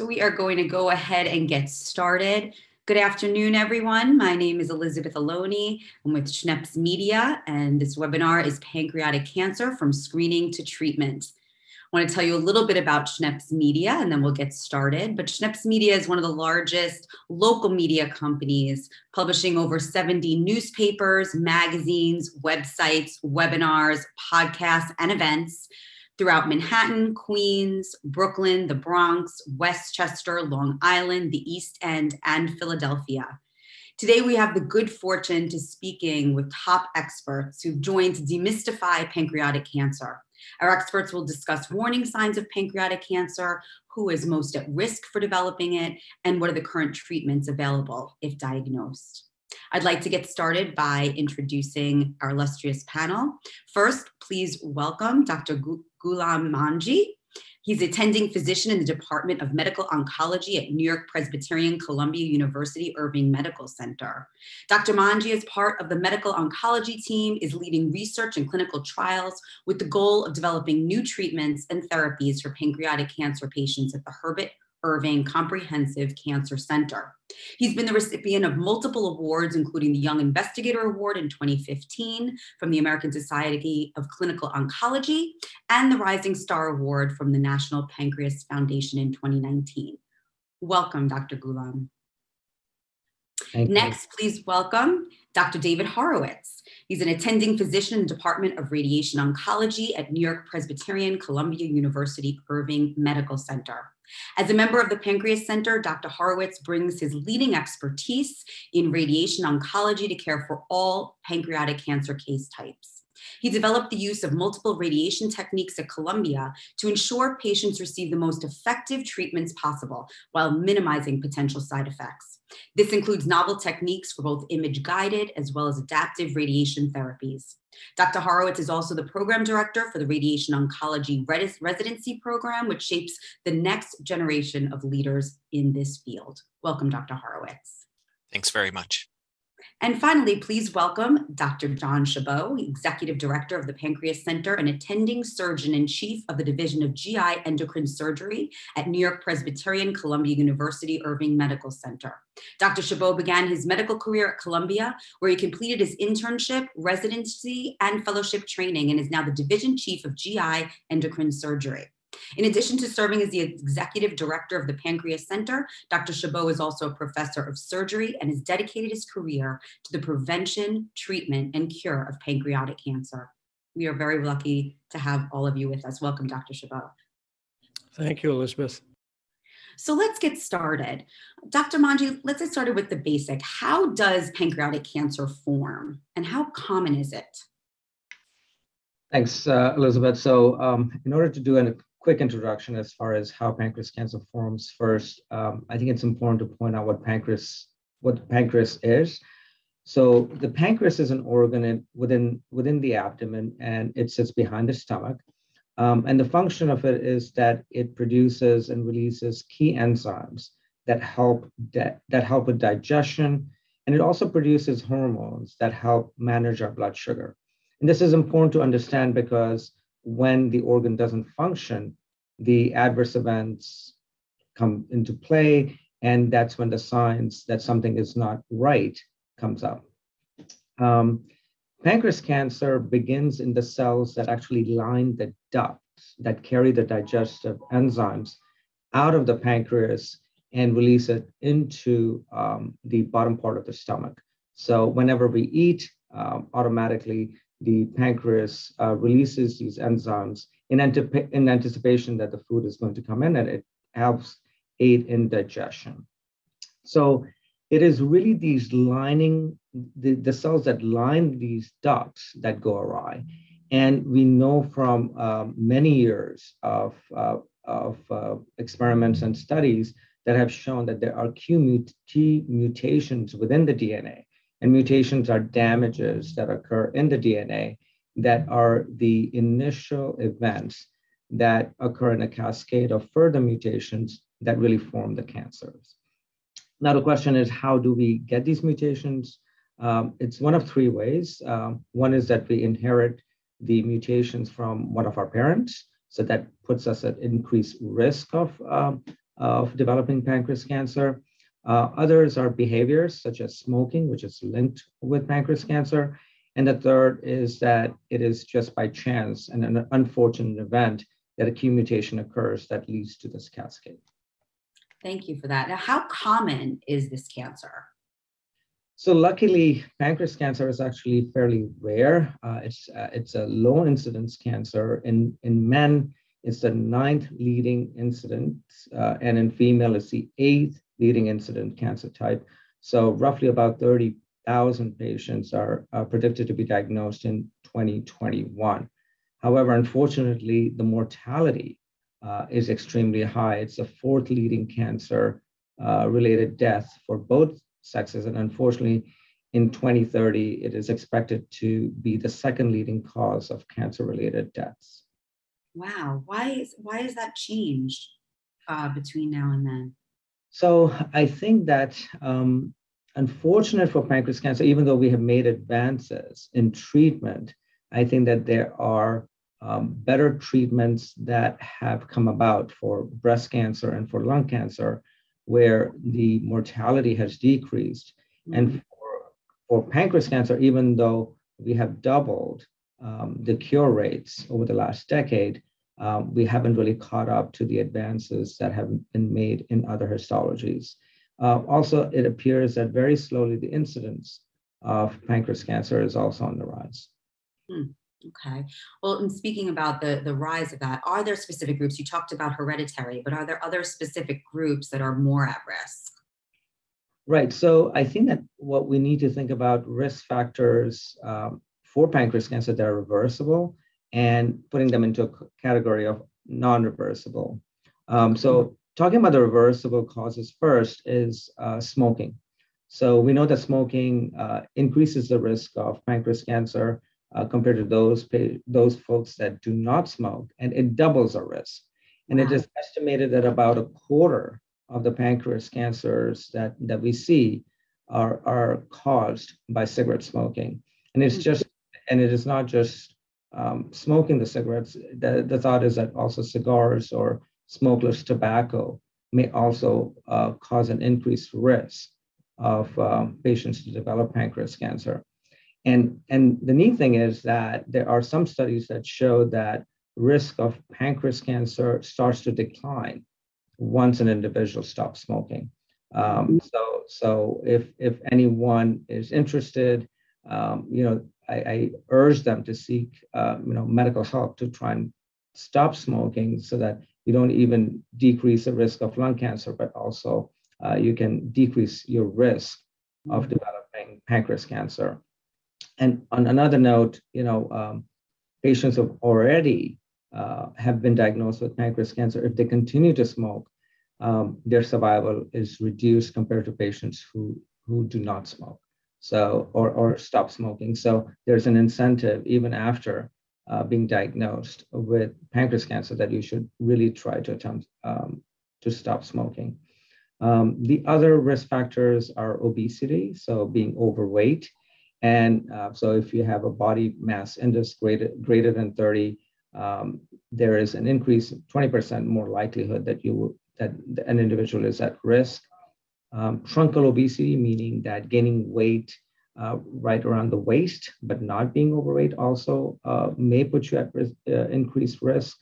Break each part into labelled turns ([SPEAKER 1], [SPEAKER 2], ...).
[SPEAKER 1] So we are going to go ahead and get started. Good afternoon, everyone. My name is Elizabeth Aloni. I'm with Schneps Media, and this webinar is Pancreatic Cancer from Screening to Treatment. I want to tell you a little bit about Schneps Media, and then we'll get started. But Schneps Media is one of the largest local media companies, publishing over 70 newspapers, magazines, websites, webinars, podcasts, and events throughout Manhattan, Queens, Brooklyn, the Bronx, Westchester, Long Island, the East End, and Philadelphia. Today, we have the good fortune to speaking with top experts who've joined to demystify pancreatic cancer. Our experts will discuss warning signs of pancreatic cancer, who is most at risk for developing it, and what are the current treatments available if diagnosed. I'd like to get started by introducing our illustrious panel. First, please welcome Dr. Gulam Manji. He's attending physician in the Department of Medical Oncology at New York Presbyterian Columbia University Irving Medical Center. Dr. Manji, is part of the medical oncology team, is leading research and clinical trials with the goal of developing new treatments and therapies for pancreatic cancer patients at the Herbert Irving Comprehensive Cancer Center. He's been the recipient of multiple awards, including the Young Investigator Award in 2015 from the American Society of Clinical Oncology and the Rising Star Award from the National Pancreas Foundation in 2019. Welcome, Dr. Gulam. Next, please welcome Dr. David Horowitz. He's an attending physician in the Department of Radiation Oncology at New York Presbyterian Columbia University Irving Medical Center. As a member of the Pancreas Center, Dr. Horowitz brings his leading expertise in radiation oncology to care for all pancreatic cancer case types. He developed the use of multiple radiation techniques at Columbia to ensure patients receive the most effective treatments possible while minimizing potential side effects. This includes novel techniques for both image guided as well as adaptive radiation therapies. Dr. Horowitz is also the program director for the Radiation Oncology Residency Program, which shapes the next generation of leaders in this field. Welcome, Dr. Horowitz.
[SPEAKER 2] Thanks very much.
[SPEAKER 1] And finally, please welcome Dr. John Chabot, Executive Director of the Pancreas Center and attending surgeon in chief of the Division of GI Endocrine Surgery at New York Presbyterian Columbia University Irving Medical Center. Dr. Chabot began his medical career at Columbia, where he completed his internship, residency, and fellowship training, and is now the Division Chief of GI Endocrine Surgery. In addition to serving as the executive director of the Pancreas Center, Dr. Chabot is also a professor of surgery and has dedicated his career to the prevention, treatment, and cure of pancreatic cancer. We are very lucky to have all of you with us. Welcome, Dr. Chabot.
[SPEAKER 3] Thank you, Elizabeth.
[SPEAKER 1] So let's get started. Dr. Manji, let's get started with the basic. How does pancreatic cancer form and how common is it?
[SPEAKER 4] Thanks, uh, Elizabeth. So um, in order to do an quick introduction as far as how pancreas cancer forms first, um, I think it's important to point out what pancreas what pancreas is. So the pancreas is an organ within within the abdomen, and it sits behind the stomach. Um, and the function of it is that it produces and releases key enzymes that help that help with digestion, and it also produces hormones that help manage our blood sugar. And this is important to understand because when the organ doesn't function, the adverse events come into play, and that's when the signs that something is not right comes up. Um, pancreas cancer begins in the cells that actually line the ducts that carry the digestive enzymes out of the pancreas and release it into um, the bottom part of the stomach. So whenever we eat, um, automatically the pancreas uh, releases these enzymes in, antip- in anticipation that the food is going to come in and it helps aid in digestion. So it is really these lining, the, the cells that line these ducts that go awry. And we know from uh, many years of, uh, of uh, experiments and studies that have shown that there are key mut mutations within the DNA and mutations are damages that occur in the DNA that are the initial events that occur in a cascade of further mutations that really form the cancers. Now, the question is how do we get these mutations? Um, it's one of three ways. Um, one is that we inherit the mutations from one of our parents. So that puts us at increased risk of um, of developing pancreas cancer. Uh, others are behaviors such as smoking, which is linked with pancreas cancer. And the third is that it is just by chance and an unfortunate event that a key mutation occurs that leads to this cascade.
[SPEAKER 1] Thank you for that. Now, how common is this cancer?
[SPEAKER 4] So luckily, pancreas cancer is actually fairly rare. Uh, it's uh, it's a low incidence cancer. In in men, it's the ninth leading incident, uh, and in female, it's the eighth leading incident cancer type. So roughly about 30,000 patients are predicted to be diagnosed in 2021. However, unfortunately, the mortality uh, is extremely high. It's the fourth leading cancer uh, related death for both sexes. And unfortunately, in 2030, it is expected to be the second leading cause of cancer related deaths.
[SPEAKER 1] Wow. Why is, why has that changed uh, between now and then?
[SPEAKER 4] So I think that um, unfortunate for pancreas cancer, even though we have made advances in treatment, I think that there are um, better treatments that have come about for breast cancer and for lung cancer, where the mortality has decreased. Mm-hmm. And for, for pancreas cancer, even though we have doubled um, the cure rates over the last decade, um, we haven't really caught up to the advances that have been made in other histologies. Uh, also, it appears that very slowly the incidence of pancreas cancer is also on the rise.
[SPEAKER 1] Hmm. Okay. Well, and speaking about the, the rise of that, are there specific groups? You talked about hereditary, but are there other specific groups that are more at risk?
[SPEAKER 4] Right. So I think that what we need to think about risk factors um, for pancreas cancer that are reversible and putting them into a category of non-reversible. Um, so talking about the reversible causes first is uh, smoking. So we know that smoking uh, increases the risk of pancreas cancer uh, compared to those those folks that do not smoke, and it doubles the risk. And wow. it is estimated that about a quarter of the pancreas cancers that that we see are are caused by cigarette smoking. And it's hmm. just and it is not just um, smoking the cigarettes, the, the thought is that also cigars or smokeless tobacco may also uh, cause an increased risk of um, patients to develop pancreas cancer. And, and the neat thing is that there are some studies that show that risk of pancreas cancer starts to decline once an individual stops smoking. Um, so, so if if anyone is interested, um, you know, I, I urge them to seek, uh, you know, medical help to try and stop smoking so that you don't even decrease the risk of lung cancer, but also uh, you can decrease your risk of mm-hmm. developing pancreas cancer. And on another note, you know, um, patients have already uh, have been diagnosed with pancreas cancer. If they continue to smoke, um, their survival is reduced compared to patients who who do not smoke so or, or stop smoking. So there's an incentive even after uh, being diagnosed with pancreas cancer that you should really try to attempt um, to stop smoking. Um, the other risk factors are obesity, so being overweight. And uh, so if you have a body mass index greater, greater than 30, um, there is an increase, 20% more likelihood that you that an individual is at risk um, truncal obesity, meaning that gaining weight uh, right around the waist, but not being overweight, also uh, may put you at risk, uh, increased risk.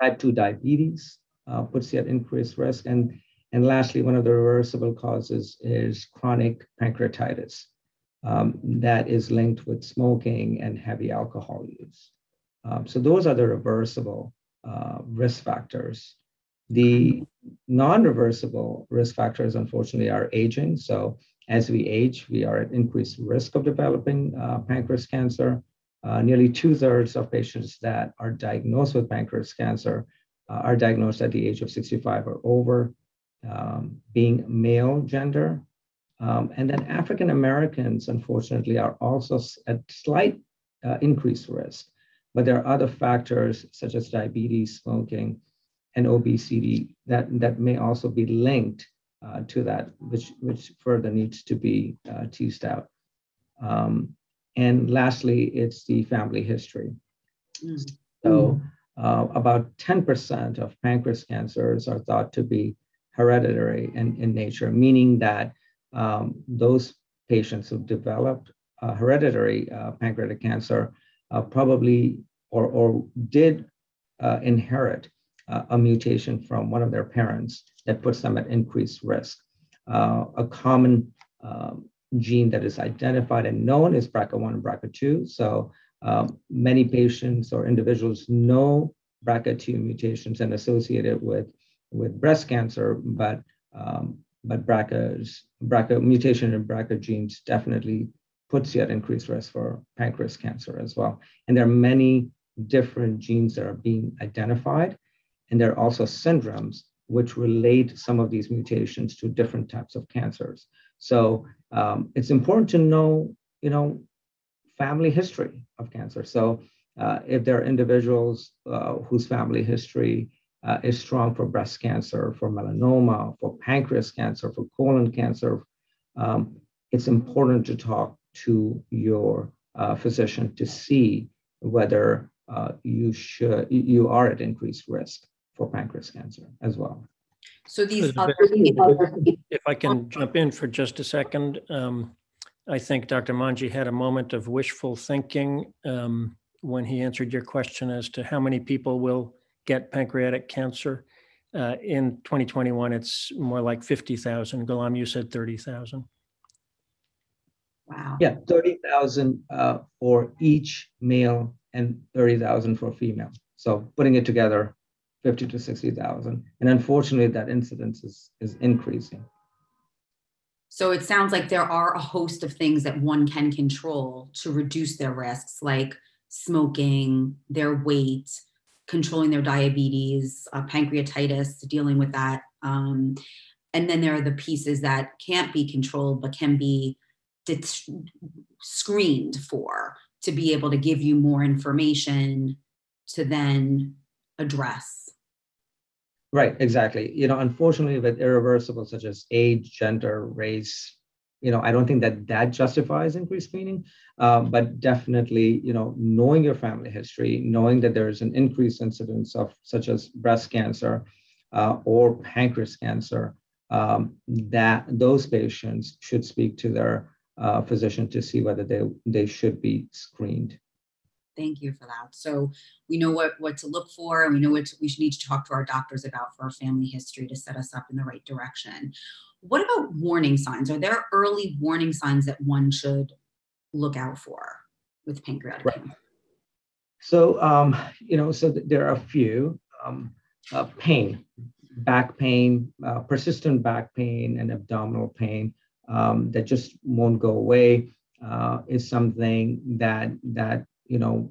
[SPEAKER 4] Type 2 diabetes uh, puts you at increased risk. And, and lastly, one of the reversible causes is chronic pancreatitis um, that is linked with smoking and heavy alcohol use. Um, so those are the reversible uh, risk factors. The non-reversible risk factors, unfortunately, are aging. So as we age, we are at increased risk of developing uh, pancreas cancer. Uh, nearly two thirds of patients that are diagnosed with pancreas cancer uh, are diagnosed at the age of 65 or over, um, being male gender. Um, and then African Americans, unfortunately, are also at slight uh, increased risk. But there are other factors such as diabetes, smoking, and obesity that, that may also be linked uh, to that, which, which further needs to be uh, teased out. Um, and lastly, it's the family history. Mm. So uh, about 10% of pancreas cancers are thought to be hereditary in, in nature, meaning that um, those patients who developed hereditary uh, pancreatic cancer uh, probably or, or did uh, inherit uh, a mutation from one of their parents that puts them at increased risk. a common um, gene that is identified and known is BRCA1 and BRCA2. So um, many patients or individuals know BRCA2 mutations and associate it with, with breast cancer, but um, but BRCA's BRCA mutation in BRCA genes definitely puts you at increased risk for pancreas cancer as well. And there are many different genes that are being identified, and there are also syndromes which relate some of these mutations to different types of cancers. So um, it's important to know, you know, family history of cancer. So uh, if there are individuals uh, whose family history uh, is strong for breast cancer, for melanoma, for pancreas cancer, for colon cancer, um, it's important to talk to your uh, physician to see whether uh, you should you are at increased risk for pancreas cancer as well.
[SPEAKER 1] So these other
[SPEAKER 3] If I can jump in for just a second, um, I think Dr. Manji had a moment of wishful thinking um, when he answered your question as to how many people will get pancreatic cancer. Uh, in 2021, it's more like 50,000. Gulam, you said 30,000.
[SPEAKER 1] Wow.
[SPEAKER 4] Yeah, 30,000 uh, for each male and 30,000 for female. So putting it together, 50 to 60,000. And unfortunately, that incidence is, is increasing.
[SPEAKER 1] So it sounds like there are a host of things that one can control to reduce their risks, like smoking, their weight, controlling their diabetes, uh, pancreatitis, dealing with that. Um, and then there are the pieces that can't be controlled but can be dit- screened for to be able to give you more information to then address.
[SPEAKER 4] Right, exactly. You know, unfortunately, with irreversible such as age, gender, race, you know, I don't think that that justifies increased screening, uh, but definitely, you know, knowing your family history, knowing that there is an increased incidence of such as breast cancer uh, or pancreas cancer, um, that those patients should speak to their uh, physician to see whether they they should be screened.
[SPEAKER 1] Thank you for that. So we know what, what to look for and we know what we should need to talk to our doctors about for our family history to set us up in the right direction. What about warning signs? Are there early warning signs that one should look out for with pancreatic right. cancer?
[SPEAKER 4] So, um, you know, so there are a few. Um, uh, pain, back pain, uh, persistent back pain, and abdominal pain um, that just won't go away uh, is something that that you know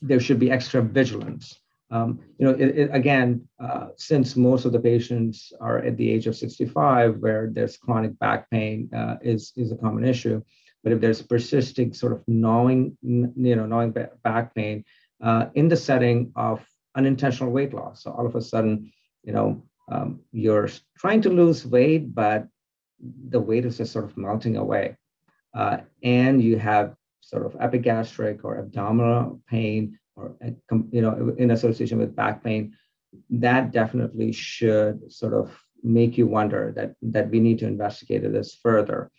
[SPEAKER 4] there should be extra vigilance. Um, you know, it, it, again, uh, since most of the patients are at the age of 65, where there's chronic back pain uh, is is a common issue, but if there's persisting sort of gnawing, you know, gnawing back pain uh, in the setting of unintentional weight loss, so all of a sudden, you know, um, you're trying to lose weight, but the weight is just sort of melting away, uh, and you have sort of epigastric or abdominal pain or you know in association with back pain that definitely should sort of make you wonder that that we need to investigate this further.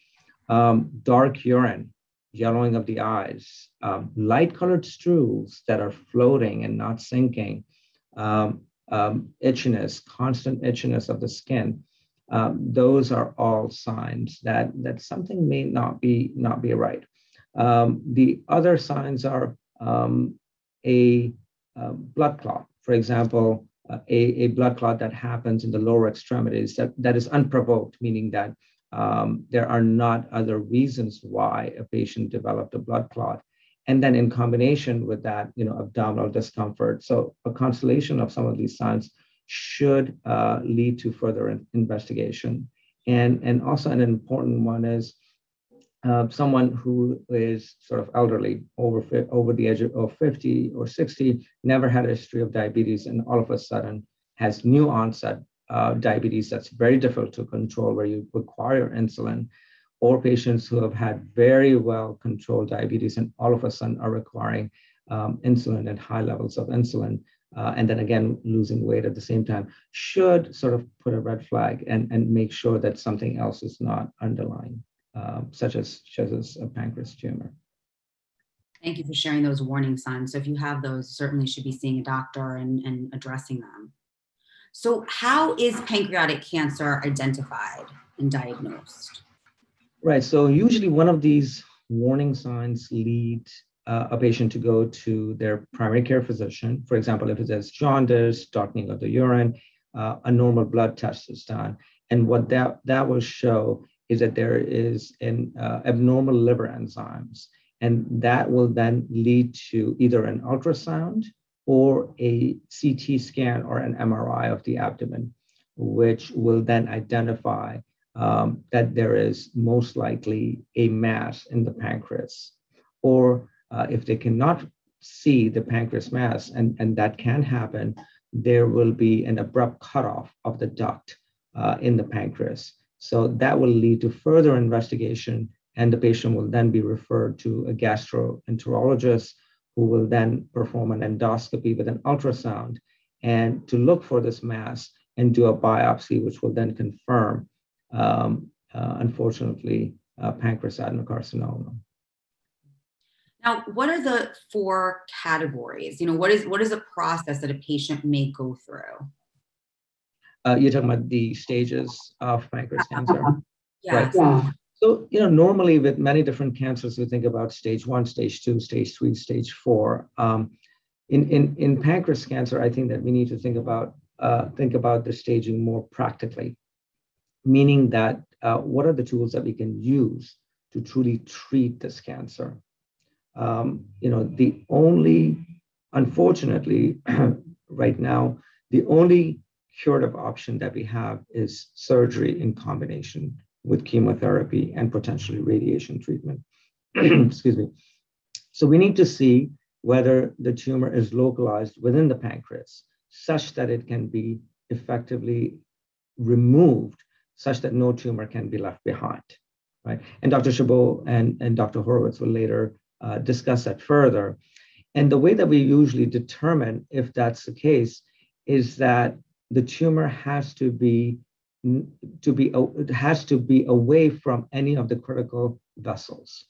[SPEAKER 4] Um, dark urine yellowing of the eyes um, light colored stools that are floating and not sinking um, um itchiness constant itchiness of the skin um, those are all signs that that something may not be not be right um, the other signs are um, a uh, blood clot, for example, uh, a, a, blood clot that happens in the lower extremities that, that is unprovoked, meaning that um, there are not other reasons why a patient developed a blood clot. And then in combination with that, you know, abdominal discomfort. So a constellation of some of these signs should uh, lead to further in- investigation. And, and also an important one is uh, someone who is sort of elderly, over over the age of 50 or 60, never had a history of diabetes, and all of a sudden has new onset uh, diabetes that's very difficult to control, where you require insulin, or patients who have had very well controlled diabetes and all of a sudden are requiring um, insulin and high levels of insulin, uh, and then again losing weight at the same time, should sort of put a red flag and, and make sure that something else is not underlying, uh, such as such as a pancreas tumor.
[SPEAKER 1] Thank you for sharing those warning signs. So if you have those, certainly should be seeing a doctor and, and addressing them. So how is pancreatic cancer identified and diagnosed?
[SPEAKER 4] Right. So usually one of these warning signs lead uh, a patient to go to their primary care physician. For example, if it has jaundice, darkening of the urine, uh, a normal blood test is done. And what that, that will show is that there is an uh, abnormal liver enzymes. And that will then lead to either an ultrasound or a CT scan or an MRI of the abdomen, which will then identify um, that there is most likely a mass in the pancreas. Or uh, if they cannot see the pancreas mass, and, and that can happen, there will be an abrupt cutoff of the duct uh, in the pancreas. So that will lead to further investigation and the patient will then be referred to a gastroenterologist who will then perform an endoscopy with an ultrasound and to look for this mass and do a biopsy, which will then confirm, um, uh, unfortunately, uh, pancreas adenocarcinoma.
[SPEAKER 1] Now, what are the four categories? You know, what is what is a process that a patient may go through?
[SPEAKER 4] Uh, you're talking about the stages of pancreas cancer.
[SPEAKER 1] Yes.
[SPEAKER 4] Right. So, you know, normally with many different cancers, we think about stage one, stage two, stage three, stage four. Um, in, in, in pancreas cancer, I think that we need to think about uh, think about the staging more practically, meaning that uh, what are the tools that we can use to truly treat this cancer? Um, you know, the only, unfortunately, right now, the only curative option that we have is surgery in combination with chemotherapy and potentially radiation treatment. Excuse me. So we need to see whether the tumor is localized within the pancreas such that it can be effectively removed such that no tumor can be left behind, right? And Dr. Chabot and, and Dr. Horowitz will later uh, discuss that further. And the way that we usually determine if that's the case is that the tumor has to be to be has to be away from any of the critical vessels.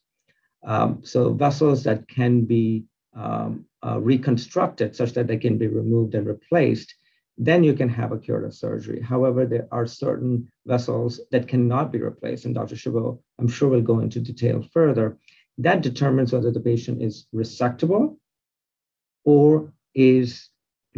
[SPEAKER 4] Um, so vessels that can be um, uh, reconstructed such that they can be removed and replaced, then you can have a curative surgery. However, there are certain vessels that cannot be replaced, and Dr. Chabot, I'm sure, will go into detail further. That determines whether the patient is resectable or is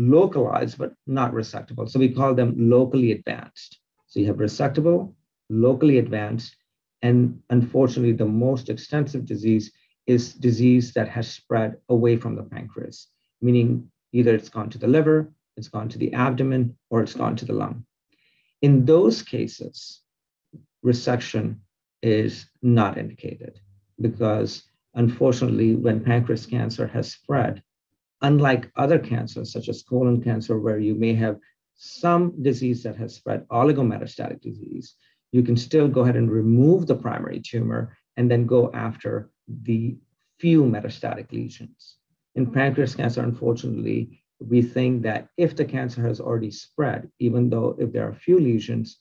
[SPEAKER 4] localized but not resectable. So we call them locally advanced. So you have resectable, locally advanced, and unfortunately, the most extensive disease is disease that has spread away from the pancreas, meaning either it's gone to the liver, it's gone to the abdomen, or it's gone to the lung. In those cases, resection is not indicated because unfortunately, when pancreas cancer has spread, unlike other cancers such as colon cancer, where you may have some disease that has spread, oligometastatic disease, you can still go ahead and remove the primary tumor and then go after the few metastatic lesions. In pancreas cancer, unfortunately, we think that if the cancer has already spread, even though if there are few lesions,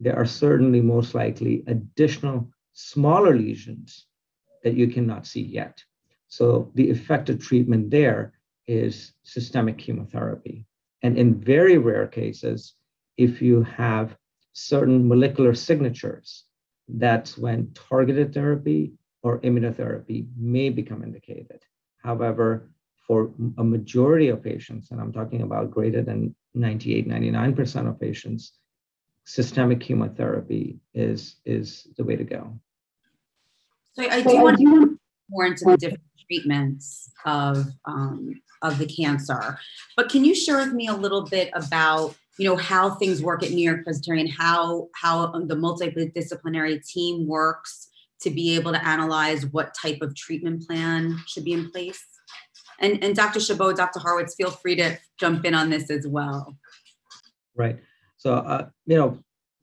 [SPEAKER 4] there are certainly most likely additional smaller lesions that you cannot see yet. So the effective treatment there is systemic chemotherapy. And in very rare cases, if you have certain molecular signatures, that's when targeted therapy or immunotherapy may become indicated. However, for a majority of patients, and I'm talking about greater than 98, 99% of patients, systemic chemotherapy is, is the way to go.
[SPEAKER 1] So I do want to more into the different treatments of um, of the cancer. But can you share with me a little bit about you know how things work at New York Presbyterian, how how the multidisciplinary team works to be able to analyze what type of treatment plan should be in place? And and Dr. Chabot, Dr. Horowitz, feel free to jump in on this as well.
[SPEAKER 4] Right. So uh, you know,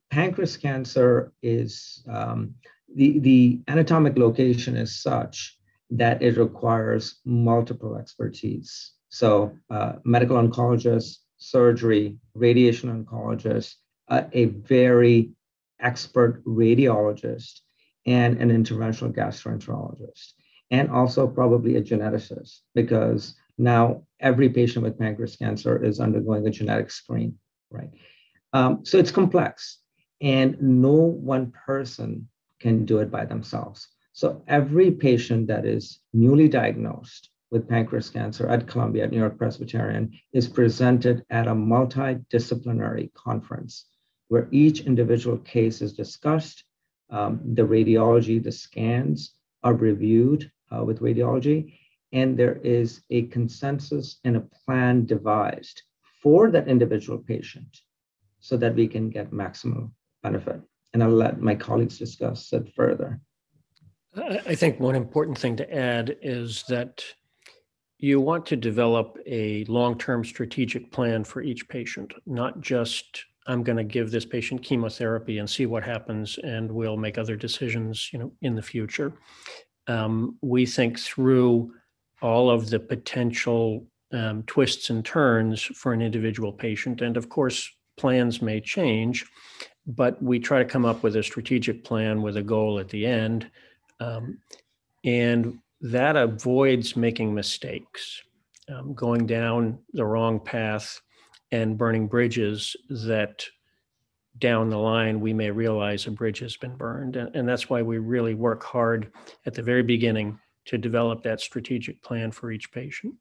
[SPEAKER 4] pancreas cancer is um, the the anatomic location is such that it requires multiple expertise. So, uh, medical oncologist, surgery, radiation oncologist, uh, a very expert radiologist, and an interventional gastroenterologist, and also probably a geneticist, because now every patient with pancreas cancer is undergoing a genetic screen, right? Um, so it's complex, and no one person can do it by themselves. So every patient that is newly diagnosed with pancreas cancer at Columbia, at New York Presbyterian, is presented at a multidisciplinary conference where each individual case is discussed. Um, the radiology, the scans are reviewed uh, with radiology, and there is a consensus and a plan devised for that individual patient so that we can get maximum benefit. And I'll let my colleagues discuss it further.
[SPEAKER 3] I think one important thing to add is that you want to develop a long-term strategic plan for each patient, not just I'm going to give this patient chemotherapy and see what happens, and we'll make other decisions, you know, in the future. Um, we think through all of the potential um, twists and turns for an individual patient, and of course, plans may change, but we try to come up with a strategic plan with a goal at the end, um, and that avoids making mistakes, um, going down the wrong path and burning bridges that down the line we may realize a bridge has been burned. And, and that's why we really work hard at the very beginning to develop that strategic plan for each patient.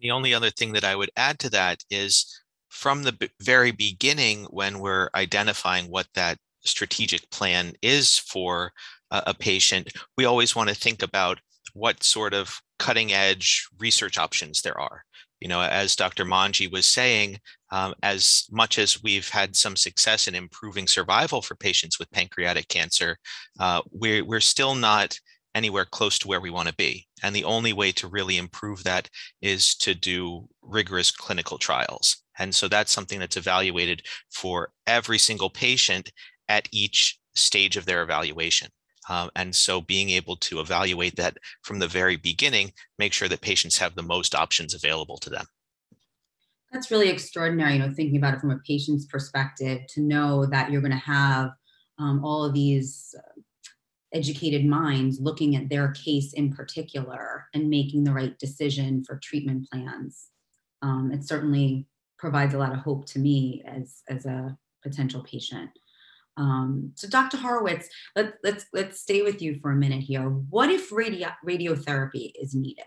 [SPEAKER 2] The only other thing that I would add to that is from the very beginning, when we're identifying what that strategic plan is for a, patient, we always want to think about what sort of cutting edge research options there are you know, as Dr. Manji was saying, um, as much as we've had some success in improving survival for patients with pancreatic cancer, uh, we're, we're still not anywhere close to where we want to be. And the only way to really improve that is to do rigorous clinical trials. And so that's something that's evaluated for every single patient at each stage of their evaluation. Um, and so being able to evaluate that from the very beginning, make sure that patients have the most options available to them.
[SPEAKER 1] That's really extraordinary, you know, thinking about it from a patient's perspective, to know that you're going to have um, all of these uh, educated minds looking at their case in particular and making the right decision for treatment plans. Um, it certainly provides a lot of hope to me as, as a potential patient. Um, so Dr. Horowitz, let, let's let's stay with you for a minute here. What if radio, radiotherapy is needed?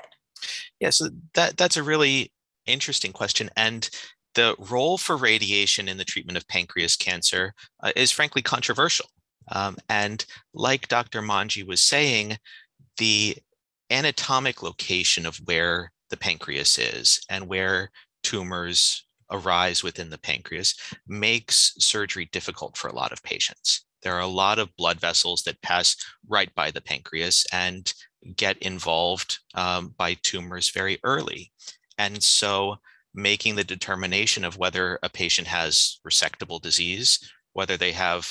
[SPEAKER 2] Yeah, so that that's a really interesting question, and the role for radiation in the treatment of pancreas cancer uh, is frankly controversial. Um, and like Dr. Manji was saying, the anatomic location of where the pancreas is and where tumors arise within the pancreas makes surgery difficult for a lot of patients. There are a lot of blood vessels that pass right by the pancreas and get involved um, by tumors very early. And so, making the determination of whether a patient has resectable disease, whether they have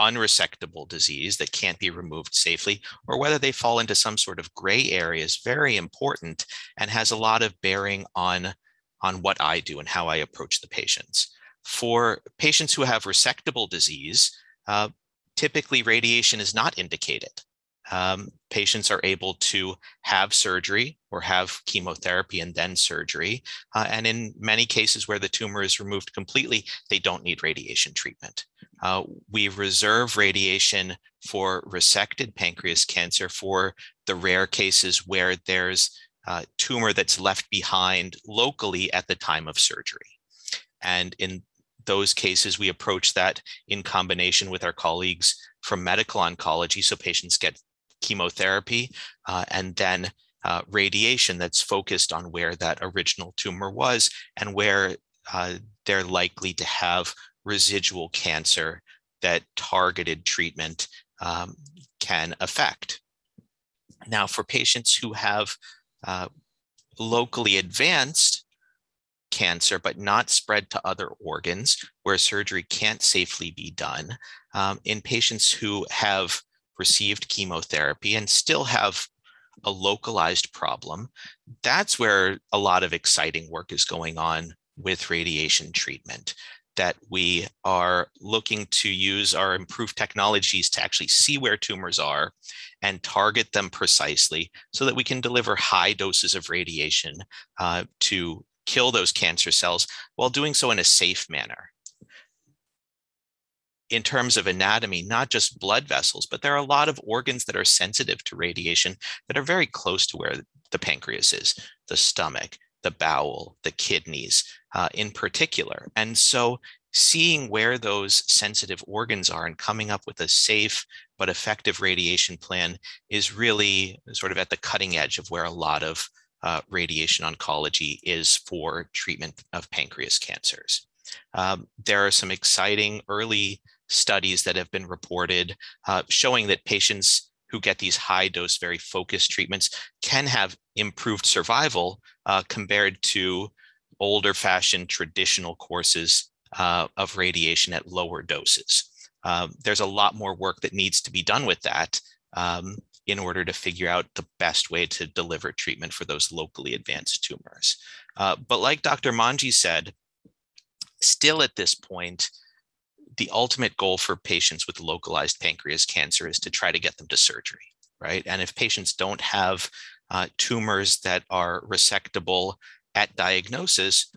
[SPEAKER 2] unresectable disease that can't be removed safely, or whether they fall into some sort of gray area is very important and has a lot of bearing on on what I do and how I approach the patients. For patients who have resectable disease, uh, typically radiation is not indicated. Um, patients are able to have surgery or have chemotherapy and then surgery. Uh, and in many cases where the tumor is removed completely, they don't need radiation treatment. Uh, we reserve radiation for resected pancreas cancer for the rare cases where there's uh, tumor that's left behind locally at the time of surgery. And in those cases, we approach that in combination with our colleagues from medical oncology. So patients get chemotherapy uh, and then uh, radiation that's focused on where that original tumor was and where uh, they're likely to have residual cancer that targeted treatment um, can affect. Now, for patients who have uh, locally advanced cancer, but not spread to other organs where surgery can't safely be done. Um, in patients who have received chemotherapy and still have a localized problem, that's where a lot of exciting work is going on with radiation treatment that we are looking to use our improved technologies to actually see where tumors are and target them precisely so that we can deliver high doses of radiation uh, to kill those cancer cells while doing so in a safe manner. In terms of anatomy, not just blood vessels, but there are a lot of organs that are sensitive to radiation that are very close to where the pancreas is, the stomach, the bowel, the kidneys uh, in particular. And so seeing where those sensitive organs are and coming up with a safe but effective radiation plan is really sort of at the cutting edge of where a lot of uh, radiation oncology is for treatment of pancreas cancers. Um, there are some exciting early studies that have been reported uh, showing that patients who get these high dose, very focused treatments can have improved survival uh, compared to older fashioned traditional courses uh, of radiation at lower doses. Um, there's a lot more work that needs to be done with that um, in order to figure out the best way to deliver treatment for those locally advanced tumors. Uh, but like Dr. Manji said, still at this point, the ultimate goal for patients with localized pancreas cancer is to try to get them to surgery, right? And if patients don't have uh, tumors that are resectable at diagnosis,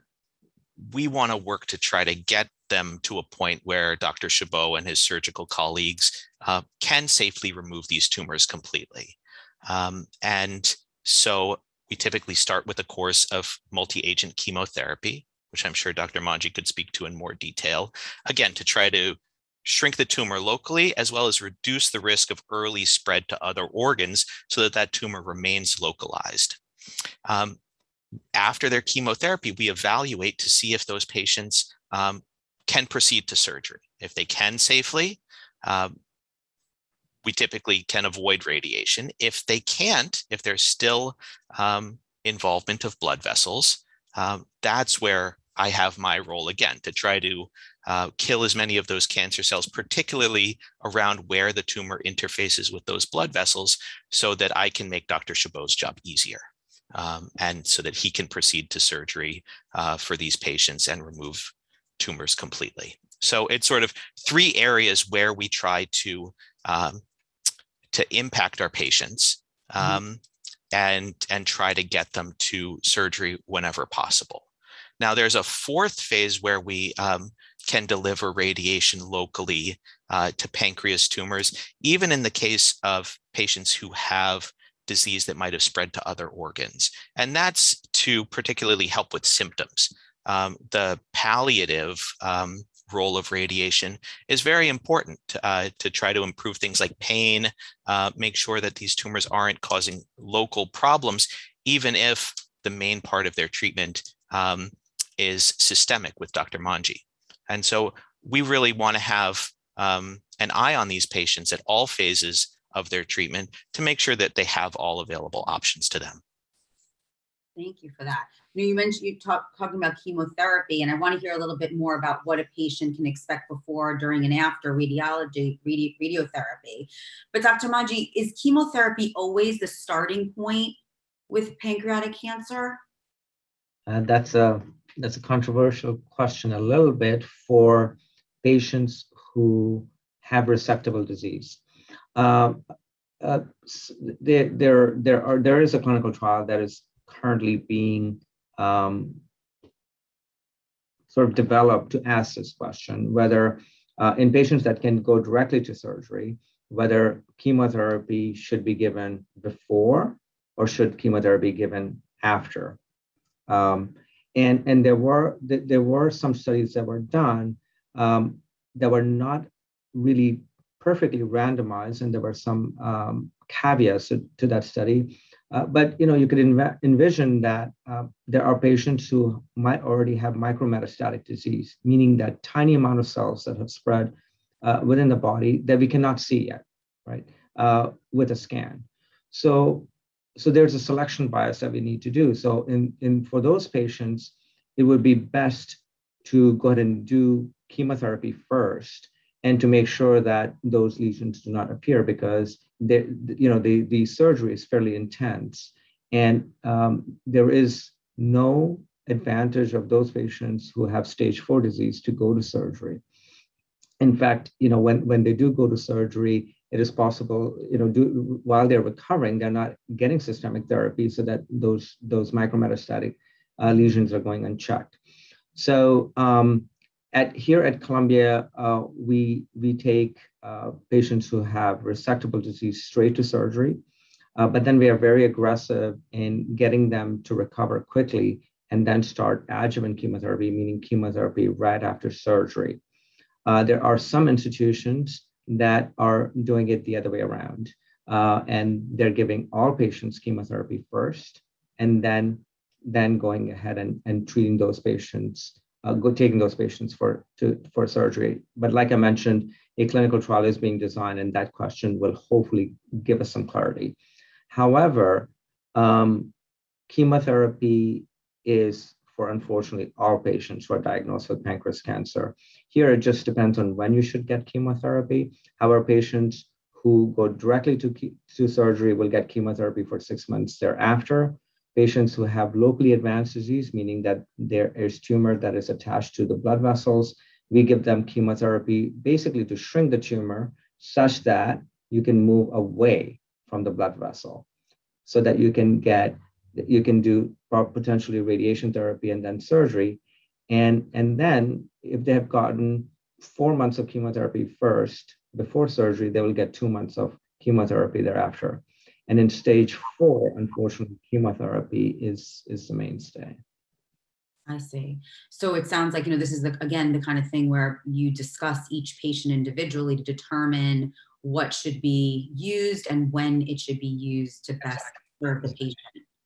[SPEAKER 2] we want to work to try to get them to a point where Dr. Chabot and his surgical colleagues uh, can safely remove these tumors completely. Um, and so we typically start with a course of multi-agent chemotherapy, which I'm sure Dr. Manji could speak to in more detail, again, to try to shrink the tumor locally, as well as reduce the risk of early spread to other organs so that that tumor remains localized. Um, after their chemotherapy, we evaluate to see if those patients um, can proceed to surgery. If they can safely, um, we typically can avoid radiation. If they can't, if there's still um, involvement of blood vessels, um, that's where I have my role again to try to uh, kill as many of those cancer cells, particularly around where the tumor interfaces with those blood vessels, so that I can make Dr. Chabot's job easier um, and so that he can proceed to surgery uh, for these patients and remove tumors completely. So it's sort of three areas where we try to um, to impact our patients mm-hmm. um, and and try to get them to surgery whenever possible. Now there's a fourth phase where we um, can deliver radiation locally uh, to pancreas tumors, even in the case of patients who have disease that might have spread to other organs. And that's to particularly help with symptoms. Um, the palliative um, role of radiation is very important to, uh, to try to improve things like pain, uh, make sure that these tumors aren't causing local problems, even if the main part of their treatment um, is systemic with Dr. Manji. And so we really want to have um, an eye on these patients at all phases of their treatment to make sure that they have all available options to them.
[SPEAKER 1] Thank you for that. You, know, you mentioned you talk talking about chemotherapy, and I want to hear a little bit more about what a patient can expect before, during, and after radiology, radi- radiotherapy. But Dr. Manji, is chemotherapy always the starting point with pancreatic cancer?
[SPEAKER 4] Uh, that's a that's a controversial question a little bit for patients who have resectable disease. Uh, uh, there, there, there are there is a clinical trial that is currently being um, sort of developed to ask this question: whether uh, in patients that can go directly to surgery, whether chemotherapy should be given before or should chemotherapy given after. Um, and and there were there were some studies that were done um, that were not really perfectly randomized, and there were some um, caveats to, to, that study. Uh, but you know, you could env- envision that uh, there are patients who might already have micrometastatic disease, meaning that tiny amount of cells that have spread uh, within the body that we cannot see yet, right, uh, with a scan. So, so there's a selection bias that we need to do. So, in, in for those patients, it would be best to go ahead and do chemotherapy first and to make sure that those lesions do not appear because you know, the, the surgery is fairly intense. And um, there is no advantage of those patients who have stage four disease to go to surgery. In fact, you know, when, when they do go to surgery, it is possible, you know, do, while they're recovering, they're not getting systemic therapy so that those, those micrometastatic uh, lesions are going unchecked. So um, at here at Columbia, uh, we we take uh, patients who have resectable disease straight to surgery, uh, but then we are very aggressive in getting them to recover quickly and then start adjuvant chemotherapy, meaning chemotherapy right after surgery. Uh, there are some institutions that are doing it the other way around, uh, and they're giving all patients chemotherapy first, and then then going ahead and, and treating those patients uh, go, taking those patients for to, for surgery. But like I mentioned, a clinical trial is being designed, and that question will hopefully give us some clarity. However, um, chemotherapy is for unfortunately all patients who are diagnosed with pancreas cancer. Here, it just depends on when you should get chemotherapy. However, patients who go directly to, to surgery will get chemotherapy for six months thereafter patients who have locally advanced disease, meaning that there is tumor that is attached to the blood vessels, we give them chemotherapy basically to shrink the tumor such that you can move away from the blood vessel so that you can get you can do potentially radiation therapy and then surgery. And and then if they have gotten four months of chemotherapy first before surgery they will get two months of chemotherapy thereafter and in stage four, unfortunately, chemotherapy is, is the mainstay.
[SPEAKER 1] I see. So it sounds like, you know, this is the, again, the kind of thing where you discuss each patient individually to determine what should be used and when it should be used to best serve the patient.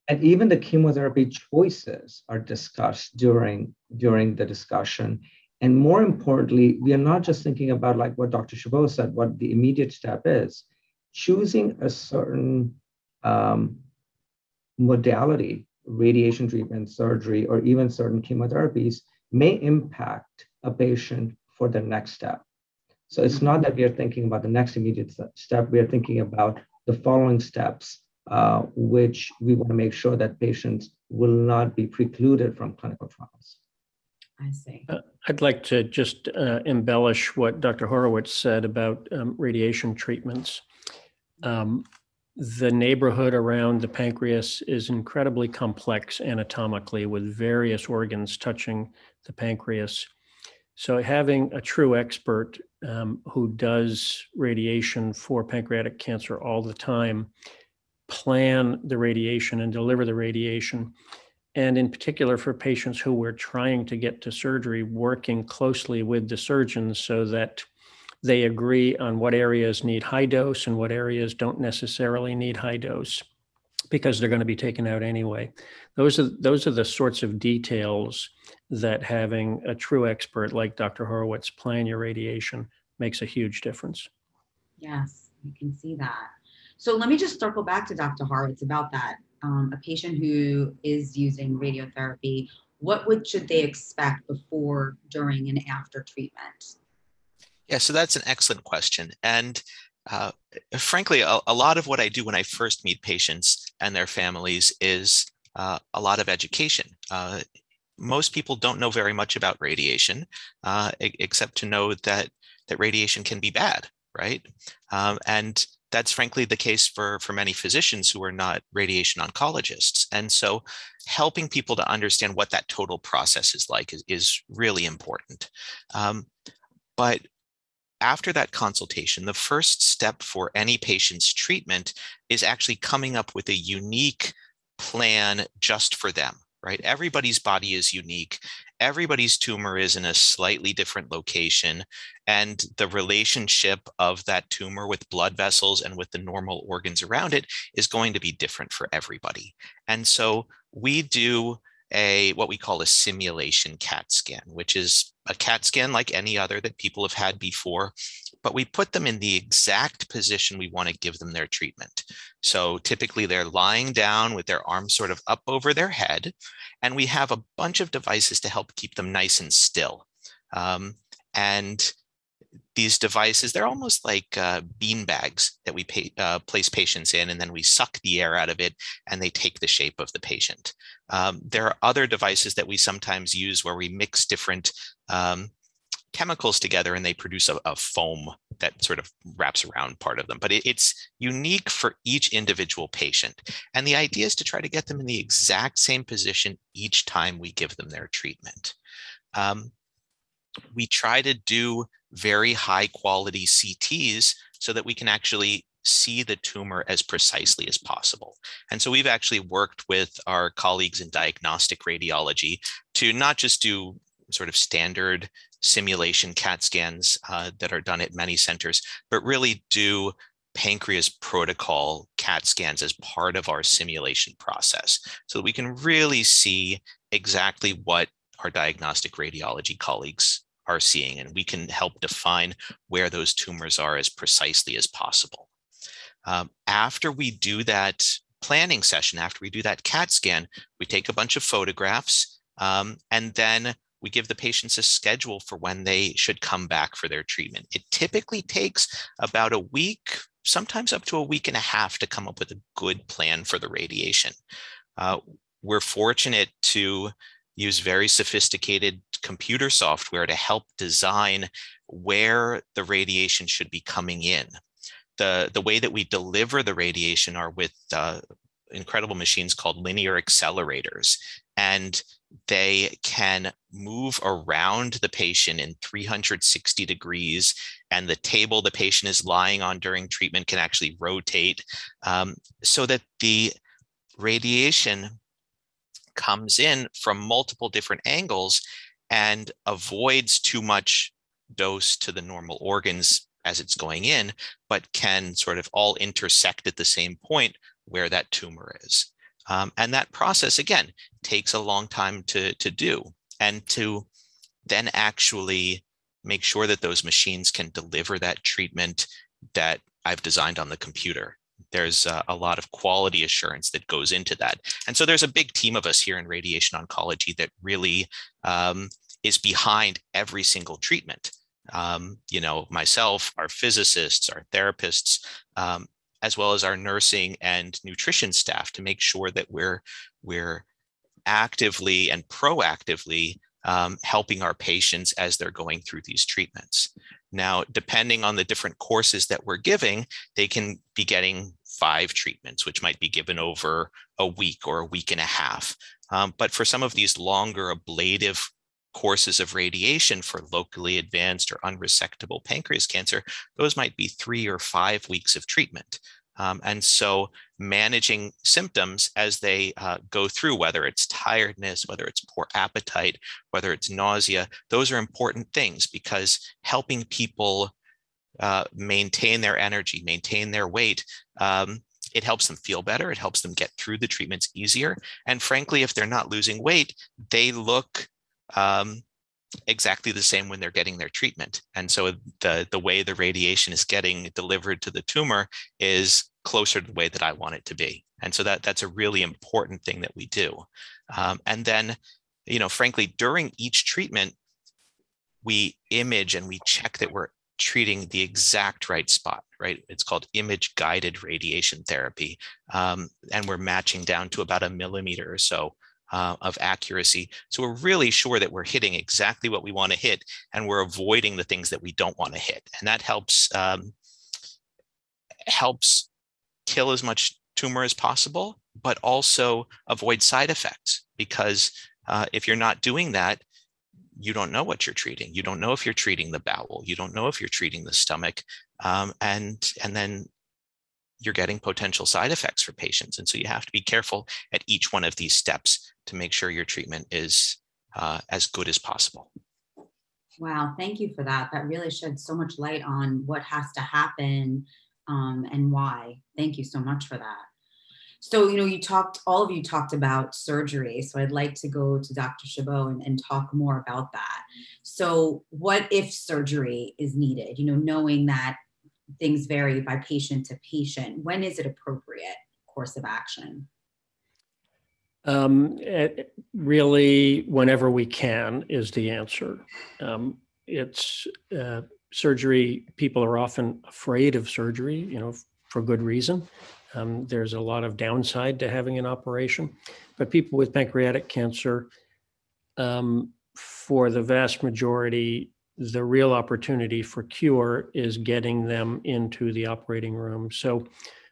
[SPEAKER 4] And even the chemotherapy choices are discussed during, during the discussion. And more importantly, we are not just thinking about like what Dr. Chabot said, what the immediate step is choosing a certain um, modality, radiation treatment, surgery, or even certain chemotherapies may impact a patient for the next step. So it's not that we are thinking about the next immediate step, we are thinking about the following steps, uh, which we want to make sure that patients will not be precluded from clinical trials.
[SPEAKER 1] I see.
[SPEAKER 3] Uh, I'd like to just uh, embellish what Dr. Horowitz said about um, radiation treatments. Um, the neighborhood around the pancreas is incredibly complex anatomically with various organs touching the pancreas. So, having a true expert um, who does radiation for pancreatic cancer all the time, plan the radiation and deliver the radiation, and in particular for patients who we're trying to get to surgery, working closely with the surgeons so that they agree on what areas need high dose and what areas don't necessarily need high dose because they're going to be taken out anyway. Those are those are the sorts of details that having a true expert like Dr. Horowitz plan your radiation makes a huge difference.
[SPEAKER 1] Yes, you can see that. So let me just circle back to Dr. Horowitz about that. Um, a patient who is using radiotherapy, what would should they expect before, during, and after treatment?
[SPEAKER 2] Yeah, so that's an excellent question. And uh, frankly, a, a, lot of what I do when I first meet patients and their families is uh, a lot of education. Uh, most people don't know very much about radiation, uh, except to know that that radiation can be bad, right? Um, and that's frankly the case for for many physicians who are not radiation oncologists. And so, helping people to understand what that total process is like is, is really important. Um, but after that consultation, the first step for any patient's treatment is actually coming up with a unique plan just for them, right? Everybody's body is unique. Everybody's tumor is in a slightly different location. And the relationship of that tumor with blood vessels and with the normal organs around it is going to be different for everybody. And so we do a what we call a simulation CAT scan, which is a CAT scan like any other that people have had before, but we put them in the exact position we want to give them their treatment. So typically they're lying down with their arms sort of up over their head, and we have a bunch of devices to help keep them nice and still. Um, and these devices, they're almost like uh, bean bags that we pay, uh, place patients in, and then we suck the air out of it and they take the shape of the patient. Um, there are other devices that we sometimes use where we mix different um, chemicals together and they produce a, a, foam that sort of wraps around part of them. But it, it's unique for each individual patient. And the idea is to try to get them in the exact same position each time we give them their treatment. Um, we try to do very high quality CTs so that we can actually see the tumor as precisely as possible. And so we've actually worked with our colleagues in diagnostic radiology to not just do sort of standard simulation CAT scans uh, that are done at many centers, but really do pancreas protocol CAT scans as part of our simulation process so that we can really see exactly what our diagnostic radiology colleagues are seeing, and we can help define where those tumors are as precisely as possible. Um, after we do that planning session, after we do that CAT scan, we take a bunch of photographs um, and then we give the patients a schedule for when they should come back for their treatment. It typically takes about a week, sometimes up to a week and a half to come up with a good plan for the radiation. Uh, we're fortunate to use very sophisticated computer software to help design where the radiation should be coming in. The, the way that we deliver the radiation are with uh, incredible machines called linear accelerators. And they can move around the patient in 360 degrees and the table the patient is lying on during treatment can actually rotate um, so that the radiation comes in from multiple different angles and avoids too much dose to the normal organs as it's going in, but can sort of all intersect at the same point where that tumor is. Um, and that process, again, takes a long time to, to do and to then actually make sure that those machines can deliver that treatment that I've designed on the computer there's a, a, lot of quality assurance that goes into that. And so there's a big team of us here in radiation oncology that really um, is behind every single treatment. Um, you know, myself, our physicists, our therapists, um, as well as our nursing and nutrition staff to make sure that we're we're actively and proactively um, helping our patients as they're going through these treatments. Now, depending on the different courses that we're giving, they can be getting five treatments, which might be given over a week or a week and a half. Um, but for some of these longer ablative courses of radiation for locally advanced or unresectable pancreas cancer, those might be three or five weeks of treatment. Um, and so managing symptoms as they uh, go through, whether it's tiredness, whether it's poor appetite, whether it's nausea, those are important things because helping people uh, maintain their energy, maintain their weight, um, it helps them feel better. It helps them get through the treatments easier. And frankly, if they're not losing weight, they look um, exactly the same when they're getting their treatment. And so the, the way the radiation is getting delivered to the tumor is closer to the way that I want it to be. And so that, that's a really important thing that we do. Um, and then, you know, frankly, during each treatment, we image and we check that we're treating the exact right spot, right? It's called image guided radiation therapy. Um, and we're matching down to about a millimeter or so uh, of accuracy. So we're really sure that we're hitting exactly what we want to hit and we're avoiding the things that we don't want to hit. And that helps um, helps kill as much tumor as possible, but also avoid side effects because uh, if you're not doing that, you don't know what you're treating. You don't know if you're treating the bowel. You don't know if you're treating the stomach. Um, and, and then you're getting potential side effects for patients. And so you have to be careful at each one of these steps to make sure your treatment is uh, as good as possible.
[SPEAKER 1] Wow, thank you for that. That really shed so much light on what has to happen um, and why. Thank you so much for that. So, you know, you talked, all of you talked about surgery. So I'd like to go to Dr. Chabot and, and talk more about that. So, what if surgery is needed? You know, knowing that things vary by patient to patient, when is it appropriate course of action?
[SPEAKER 3] Um, it, really, whenever we can is the answer. Um, it's uh, surgery, people are often afraid of surgery, you know, for good reason. Um, there's a lot of downside to having an operation, but people with pancreatic cancer, um, for the vast majority, the real opportunity for cure is getting them into the operating room. So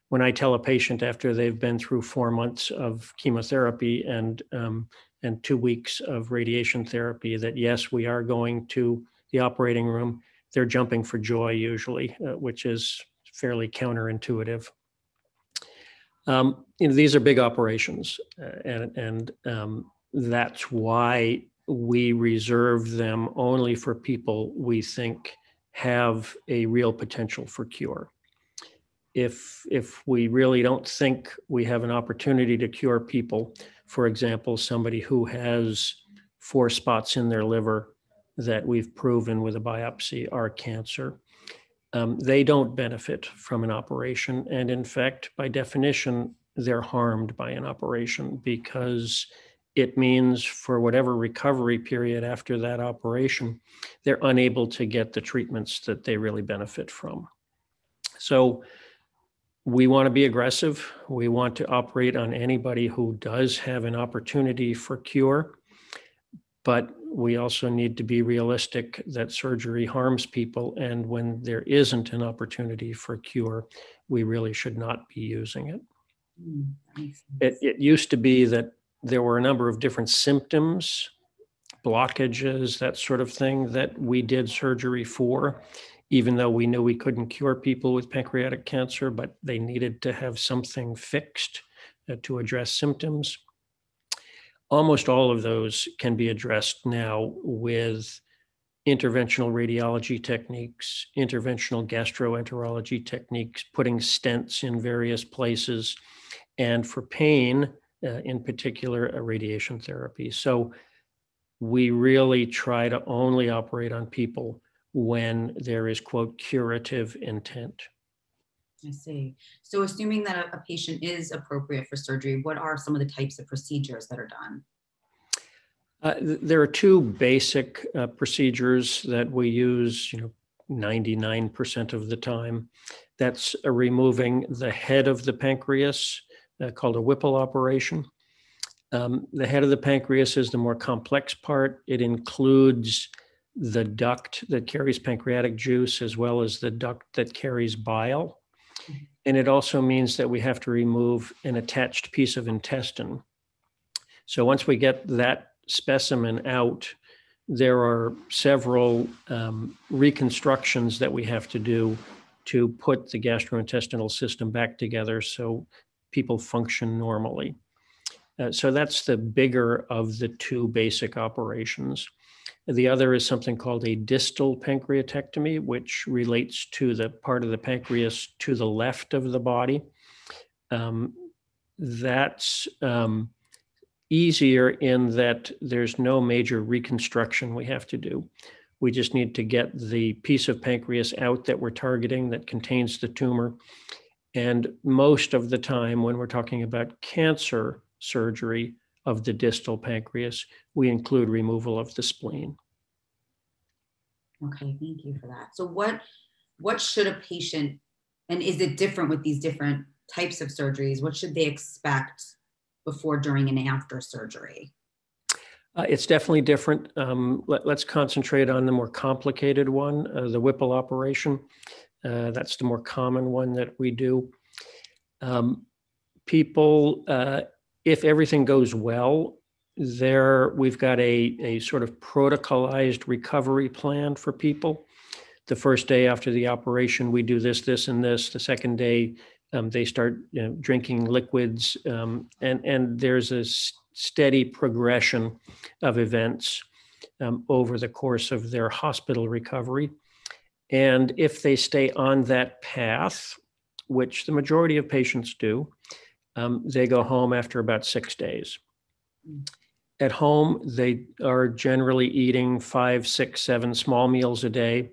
[SPEAKER 3] when I tell a patient after they've been through four months of chemotherapy and um, and two weeks of radiation therapy that yes, we are going to the operating room, they're jumping for joy usually, uh, which is fairly counterintuitive. Um, you know, these are big operations, uh, and and um, that's why we reserve them only for people we think have a real potential for cure. If if we really don't think we have an opportunity to cure people, for example, somebody who has four spots in their liver that we've proven with a biopsy are cancer, um, they don't benefit from an operation. And in fact, by definition, they're harmed by an operation because it means for whatever recovery period after that operation, they're unable to get the treatments that they really benefit from. So we want to be aggressive. We want to operate on anybody who does have an opportunity for cure. But we also need to be realistic that surgery harms people. And when there isn't an opportunity for cure, we really should not be using it. Mm, it, it used to be that there were a number of different symptoms, blockages, that sort of thing that we did surgery for, even though we knew we couldn't cure people with pancreatic cancer, but they needed to have something fixed uh, to address symptoms. Almost all of those can be addressed now with interventional radiology techniques, interventional gastroenterology techniques, putting stents in various places. And for pain, uh, in particular, a radiation therapy. So we really try to only operate on people when there is, quote, curative intent.
[SPEAKER 1] I see. So, assuming that a, a patient is appropriate for surgery, what are some of the types of procedures that are done?
[SPEAKER 3] Uh, there are two basic uh, procedures that we use, you know, 99% of the time. That's uh, removing the head of the pancreas uh, called a Whipple operation. Um, the head of the pancreas is the more complex part. It includes the duct that carries pancreatic juice as well as the duct that carries bile. Mm-hmm. And it also means that we have to remove an attached piece of intestine. So once we get that specimen out, there are several um, reconstructions that we have to do to put the gastrointestinal system back together so people function normally. Uh, so that's the bigger of the two basic operations. The other is something called a distal pancreatectomy, which relates to the part of the pancreas to the left of the body. Um, that's um, easier in that there's no major reconstruction we have to do. We just need to get the piece of pancreas out that we're targeting that contains the tumor and most of the time, when we're talking about cancer surgery of the distal pancreas, we include removal of the spleen.
[SPEAKER 1] Okay, thank you for that. So, what what should a patient, and is it different with these different types of surgeries? What should they expect before, during, and after surgery?
[SPEAKER 3] Uh, it's definitely different. Um, let, us concentrate on the more complicated one, uh, the Whipple operation. Uh, that's the more common one that we do. Um, people, uh, if everything goes well, there we've got a, a sort of protocolized recovery plan for people. The first day after the operation, we do this, this, and this. The second day, um, they start you know, drinking liquids, um, and and there's a steady progression of events um, over the course of their hospital recovery. And if they stay on that path, which the majority of patients do, um, they go home after about six days. Mm. At home, they are generally eating five, six, seven small meals a day.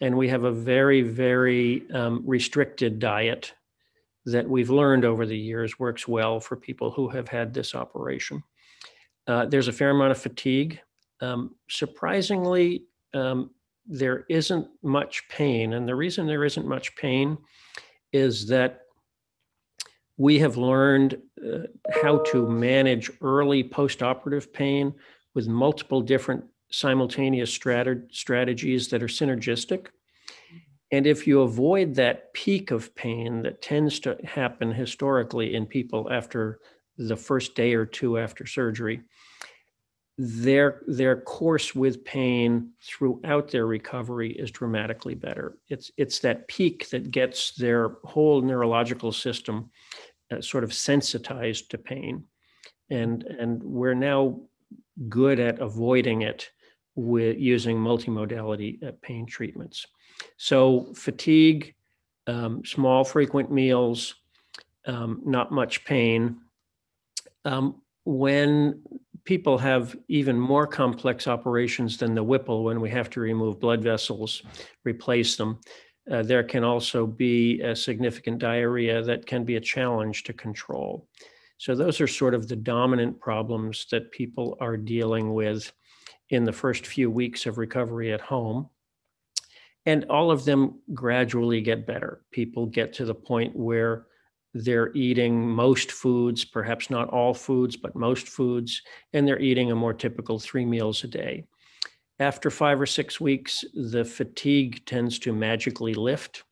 [SPEAKER 3] And we have a very, very um, restricted diet that we've learned over the years works well for people who have had this operation. Uh, there's a fair amount of fatigue. Um, surprisingly, um, there isn't much pain. And the reason there isn't much pain is that we have learned uh, how to manage early postoperative pain with multiple different simultaneous strat- strategies that are synergistic. And if you avoid that peak of pain that tends to happen historically in people after the first day or two after surgery, their their course with pain throughout their recovery is dramatically better. It's it's that peak that gets their whole neurological system uh, sort of sensitized to pain, and and we're now good at avoiding it with using multimodality uh, pain treatments. So fatigue, um, small frequent meals, um, not much pain. Um, when people have even more complex operations than the Whipple, when we have to remove blood vessels, replace them, uh, there can also be a significant diarrhea that can be a challenge to control. So those are sort of the dominant problems that people are dealing with in the first few weeks of recovery at home. And all of them gradually get better. People get to the point where they're eating most foods, perhaps not all foods, but most foods, and they're eating a more typical three meals a day. After five or six weeks, the fatigue tends to magically lift.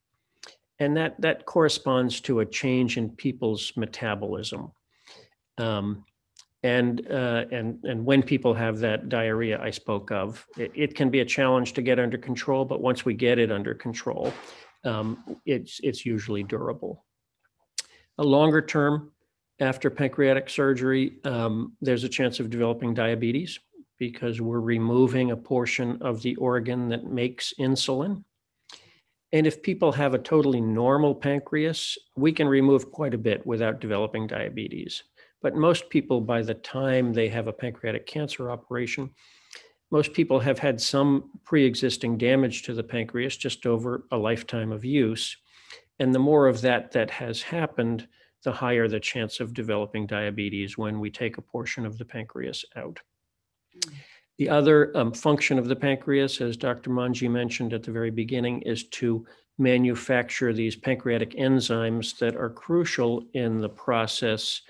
[SPEAKER 3] And that, that corresponds to a change in people's metabolism. Um, and uh, and and when people have that diarrhea I spoke of, it, it, can be a challenge to get under control. But once we get it under control, um, it's it's usually durable. A longer term, after pancreatic surgery, um, there's a chance of developing diabetes because we're removing a portion of the organ that makes insulin. And if people have a totally normal pancreas, we can remove quite a bit without developing diabetes. But most people, by the time they have a pancreatic cancer operation, most people have had some pre existing damage to the pancreas just over a lifetime of use. And the more of that that has happened, the higher the chance of developing diabetes when we take a portion of the pancreas out. The other um, function of the pancreas, as Dr. Manji mentioned at the very beginning, is to manufacture these pancreatic enzymes that are crucial in the process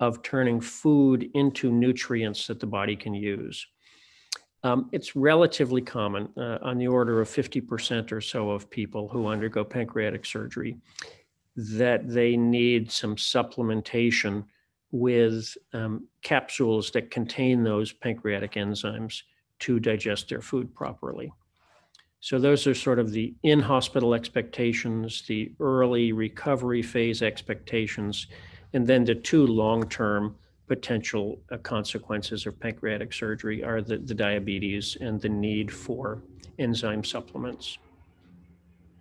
[SPEAKER 3] of turning food into nutrients that the body can use. Um, it's relatively common, uh, on the order of 50% or so of people who undergo pancreatic surgery, that they need some supplementation with um, capsules that contain those pancreatic enzymes to digest their food properly. So, those are sort of the in hospital expectations, the early recovery phase expectations and then the two long-term potential uh, consequences of pancreatic surgery are the, the diabetes and the need for enzyme supplements.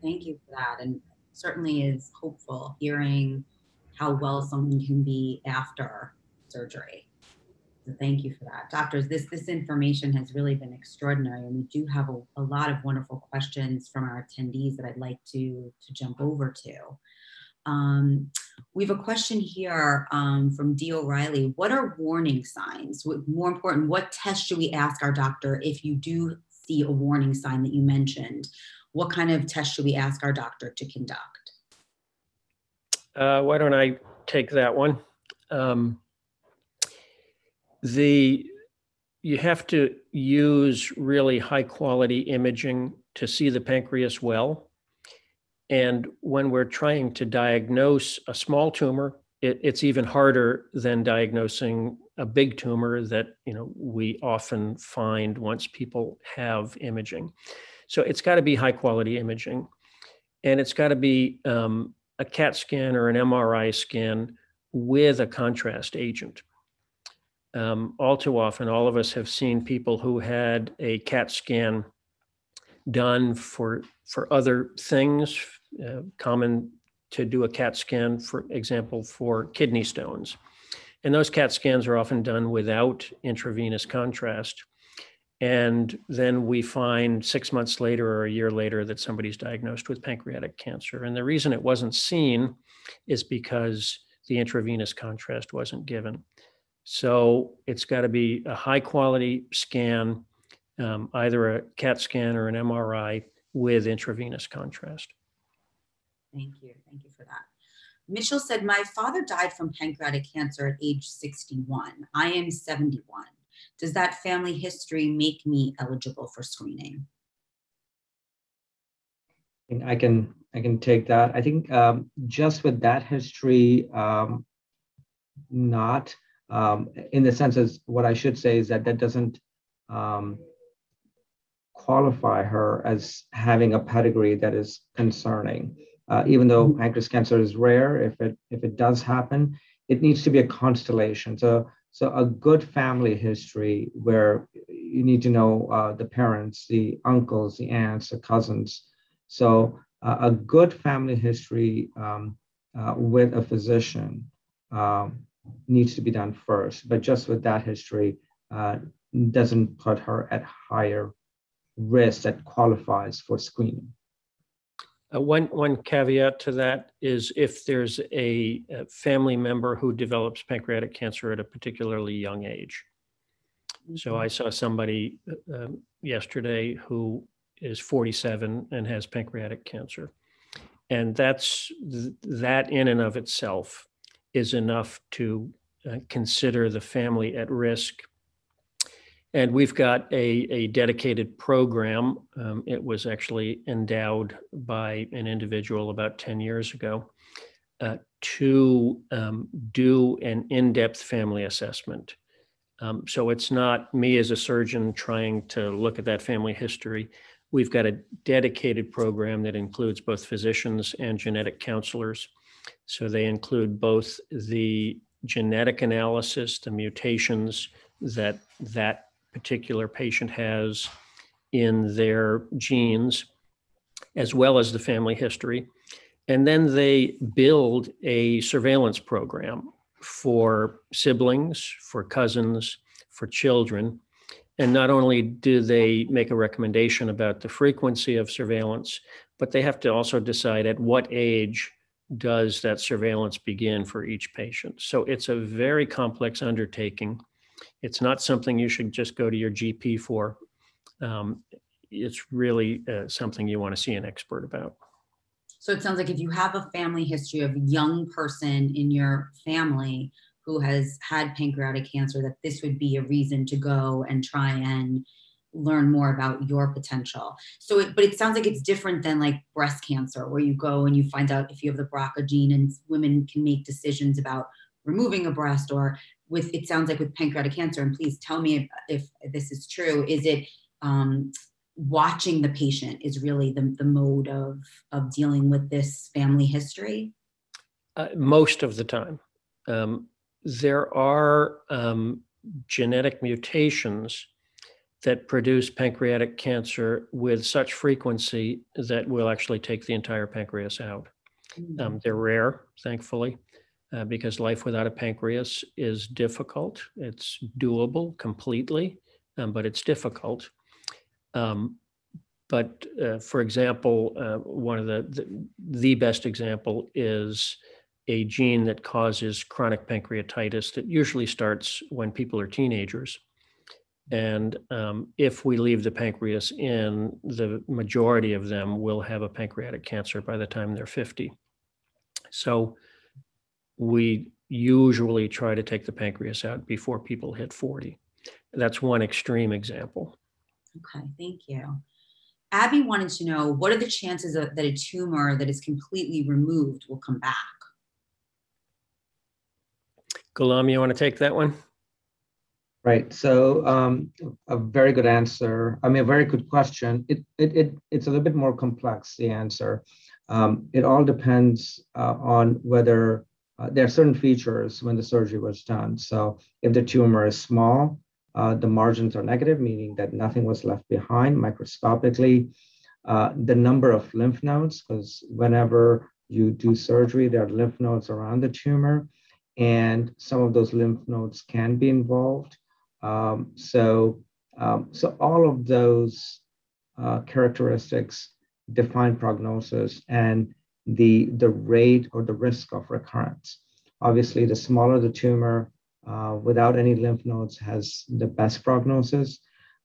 [SPEAKER 1] Thank you for that. And certainly is hopeful hearing how well someone can be after surgery. So thank you for that. Doctors, this, this information has really been extraordinary. And we do have a, a lot of wonderful questions from our attendees that I'd like to, to jump over to. Um, we have a question here um, from D. O'Reilly. What are warning signs? More important, what test should we ask our doctor if you do see a warning sign that you mentioned? What kind of test should we ask our doctor to conduct?
[SPEAKER 3] Uh, why don't I take that one? Um, the you have to use really high quality imaging to see the pancreas well. And when we're trying to diagnose a small tumor, it, it's even harder than diagnosing a big tumor that you know we often find once people have imaging. So it's got to be high quality imaging, and it's got to be um, a CAT scan or an MRI scan with a contrast agent. Um, all too often, all of us have seen people who had a CAT scan done for for other things, uh, common to do a CAT scan, for example, for kidney stones. And those CAT scans are often done without intravenous contrast. And then we find six months later or a year later that somebody's diagnosed with pancreatic cancer. And the reason it wasn't seen is because the intravenous contrast wasn't given. So it's got to be a high quality scan um, either a CAT scan or an MRI with intravenous contrast.
[SPEAKER 1] Thank you. Thank you for that. Mitchell said, My father died from pancreatic cancer at age 61. I am 71. Does that family history make me eligible for screening?
[SPEAKER 4] I can I can take that. I think um, just with that history, um, not um, in the sense as what I should say is that that doesn't um, qualify her as having a pedigree that is concerning. Uh, even though mm-hmm. pancreas cancer is rare, if it if it does happen, it needs to be a constellation. So so a good family history where you need to know uh, the parents, the uncles, the aunts, the cousins. So uh, a good family history um, uh, with a physician um, needs to be done first. But just with that history uh, doesn't put her at higher risk that qualifies for screening.
[SPEAKER 3] Uh, one, one caveat to that is if there's a, a, family member who develops pancreatic cancer at a particularly young age. So I saw somebody uh, um, yesterday who is 47 and has pancreatic cancer. And that's that in and of itself is enough to uh, consider the family at risk and we've got a, a dedicated program. Um, it was actually endowed by an individual about 10 years ago uh, to um, do an in depth family assessment. Um, so it's not me as a surgeon trying to look at that family history. We've got a dedicated program that includes both physicians and genetic counselors. So they include both the genetic analysis, the mutations that that particular patient has in their genes, as well as the family history. And then they build a surveillance program for siblings, for cousins, for children. And not only do they make a recommendation about the frequency of surveillance, but they have to also decide at what age does that surveillance begin for each patient. So it's a very complex undertaking. It's not something you should just go to your GP for. Um, it's really uh, something you want to see an expert about.
[SPEAKER 1] So it sounds like if you have a family history of a young person in your family who has had pancreatic cancer, that this would be a reason to go and try and learn more about your potential. So, it, but it sounds like it's different than like breast cancer, where you go and you find out if you have the BRCA gene, and women can make decisions about removing a breast or with it sounds like with pancreatic cancer and please tell me if, if this is true is it um, watching the patient is really the, the mode of of dealing with this family history
[SPEAKER 3] uh, most of the time um, there are um, genetic mutations that produce pancreatic cancer with such frequency that will actually take the entire pancreas out. Mm-hmm. Um, they're rare, thankfully uh, because life without a pancreas is difficult. It's doable completely, um, but it's difficult. Um, but uh, for example, uh, one of the, the, the best example is a gene that causes chronic pancreatitis that usually starts when people are teenagers. And um, if we leave the pancreas in, the majority of them will have a pancreatic cancer by the time they're 50. So we usually try to take the pancreas out before people hit 40. That's one extreme example.
[SPEAKER 1] Okay, thank you. Abby wanted to know what are the chances of, that a tumor that is completely removed will come back?
[SPEAKER 3] Gulam, you want to take that one?
[SPEAKER 4] Right. So um, a very good answer. I mean, a very good question. It, it, it it's a little bit more complex, the answer. Um, it all depends uh, on whether uh, there are certain features when the surgery was done. So if the tumor is small, uh, the margins are negative, meaning that nothing was left behind microscopically. Uh, the number of lymph nodes, because whenever you do surgery, there are lymph nodes around the tumor, and some of those lymph nodes can be involved. Um, so, um, so all of those uh, characteristics define prognosis, and the, the rate or the risk of recurrence. Obviously, the smaller the tumor uh, without any lymph nodes has the best prognosis.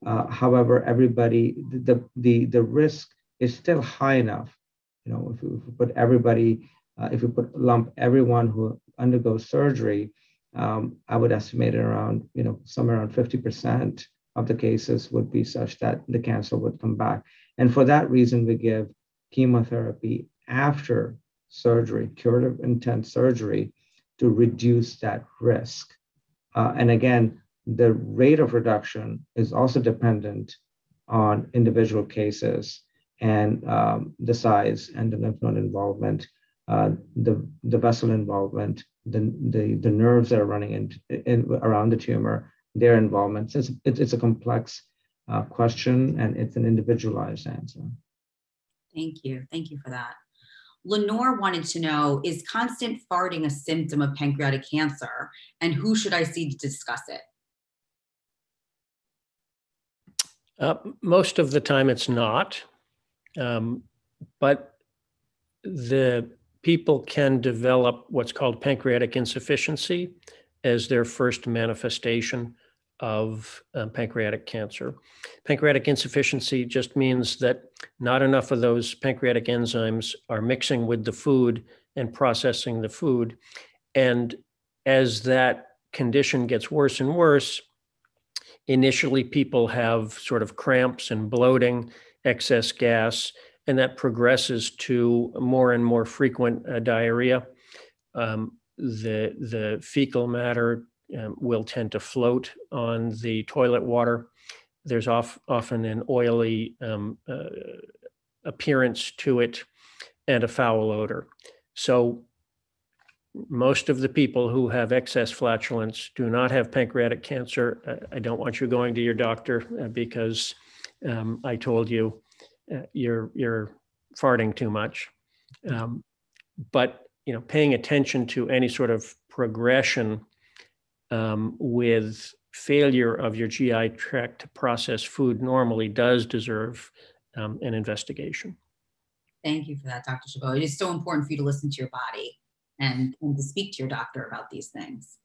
[SPEAKER 4] Uh, however, everybody, the, the, the risk is still high enough. You know, if we, put everybody, uh, if we put lump everyone who undergoes surgery, um, I would estimate around, you know, somewhere around 50% of the cases would be such that the cancer would come back. And for that reason, we give chemotherapy after surgery, curative intent surgery, to reduce that risk. Uh, and again, the rate of reduction is also dependent on individual cases and um, the size and the lymph node involvement, uh, the, the vessel involvement, the, the, the nerves that are running in, in around the tumor, their involvement. So it's, it's, a complex uh, question and it's an individualized answer.
[SPEAKER 1] Thank you. Thank you for that. Lenore wanted to know Is constant farting a symptom of pancreatic cancer? And who should I see to discuss it?
[SPEAKER 3] Uh, most of the time, it's not. Um, but the people can develop what's called pancreatic insufficiency as their first manifestation of um, pancreatic cancer. Pancreatic insufficiency just means that not enough of those pancreatic enzymes are mixing with the food and processing the food. And as that condition gets worse and worse, initially people have sort of cramps and bloating, excess gas, and that progresses to more and more frequent uh, diarrhea. Um, the the fecal matter um, will tend to float on the toilet water. There's off, often an oily um, uh, appearance to it and a foul odor. So most of the people who have excess flatulence do not have pancreatic cancer. I don't want you going to your doctor uh, because um, I told you uh, you're you're farting too much. Um, but you know, paying attention to any sort of progression um, with failure of your GI tract to process food normally does deserve um, an investigation.
[SPEAKER 1] Thank you for that, Dr. Chabot. It is so important for you to listen to your body and, and to speak to your doctor about these things.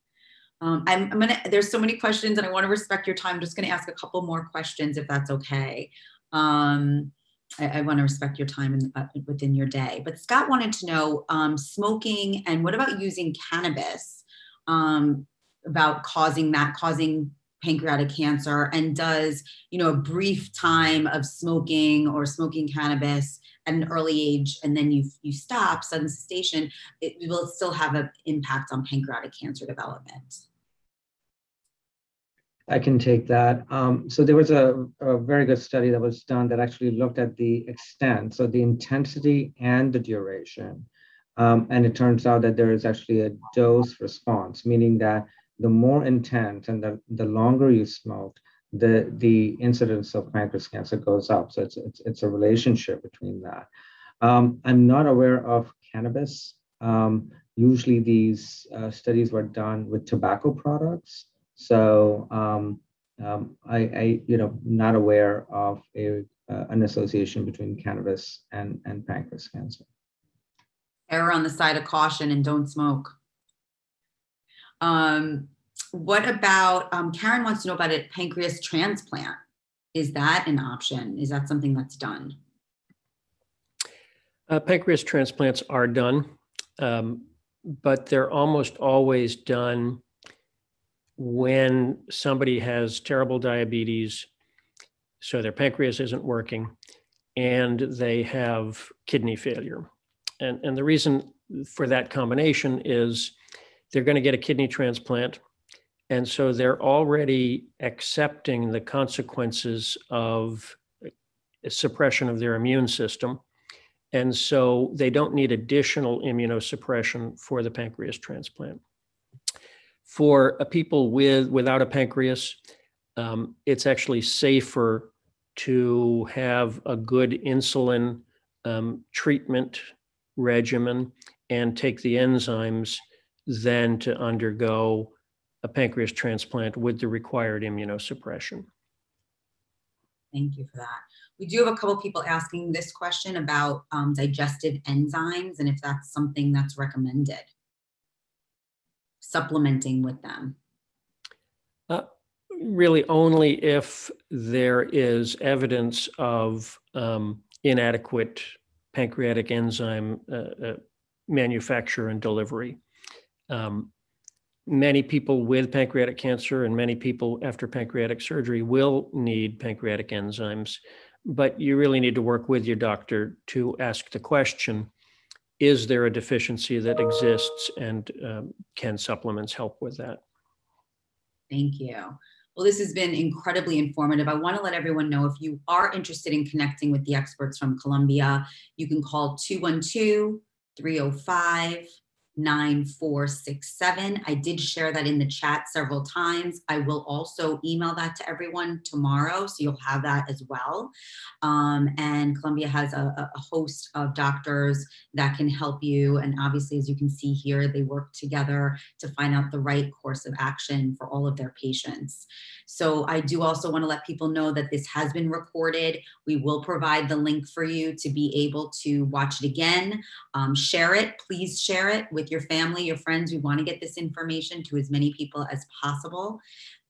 [SPEAKER 1] Um, I'm, I'm, gonna, there's so many questions and I wanna respect your time. I'm just gonna ask a couple more questions if that's okay. Um, I, I wanna respect your time in, uh, within your day. But Scott wanted to know um, smoking and what about using cannabis um, about causing that, causing pancreatic cancer and does you know a brief time of smoking or smoking cannabis at an early age and then you you stop sudden cessation it will still have an impact on pancreatic cancer development.
[SPEAKER 4] I can take that. Um, so there was a, a, very good study that was done that actually looked at the extent so the intensity and the duration. Um, and it turns out that there is actually a dose response meaning that the more intense and the, the longer you smoke, the, the incidence of pancreas cancer goes up. So it's, it's, it's a relationship between that. Um, I'm not aware of cannabis. Um, usually these uh, studies were done with tobacco products. So um, um I, I, you know, not aware of a, uh, an association between cannabis and, and pancreas cancer.
[SPEAKER 1] Error on the side of caution and don't smoke. Um, what about um, Karen wants to know about a pancreas transplant? Is that an option? Is that something that's done?
[SPEAKER 3] Uh, pancreas transplants are done, um, but they're almost always done when somebody has terrible diabetes, so their pancreas isn't working, and they have kidney failure. And, and the reason for that combination is they're going to get a kidney transplant. And so they're already accepting the consequences of suppression of their immune system. And so they don't need additional immunosuppression for the pancreas transplant. For people with without a pancreas, um, it's actually safer to have a good insulin um, treatment regimen and take the enzymes than to undergo a pancreas transplant with the required immunosuppression.
[SPEAKER 1] Thank you for that. We do have a couple people asking this question about um, digestive enzymes and if that's something that's recommended, supplementing with them.
[SPEAKER 3] Uh, really only if there is evidence of um, inadequate pancreatic enzyme uh, uh, manufacture and delivery. Um, many people with pancreatic cancer and many people after pancreatic surgery will need pancreatic enzymes, but you really need to work with your doctor to ask the question is there a deficiency that exists and um, can supplements help with that?
[SPEAKER 1] Thank you. Well, this has been incredibly informative. I want to let everyone know if you are interested in connecting with the experts from Columbia, you can call 212 305 9467. I did share that in the chat several times. I will also email that to everyone tomorrow, so you'll have that as well. Um, and Columbia has a, a, host of doctors that can help you. And obviously, as you can see here, they work together to find out the right course of action for all of their patients. So I do also want to let people know that this has been recorded. We will provide the link for you to be able to watch it again, um, share it. Please share it with your family, your friends. We want to get this information to as many people as possible.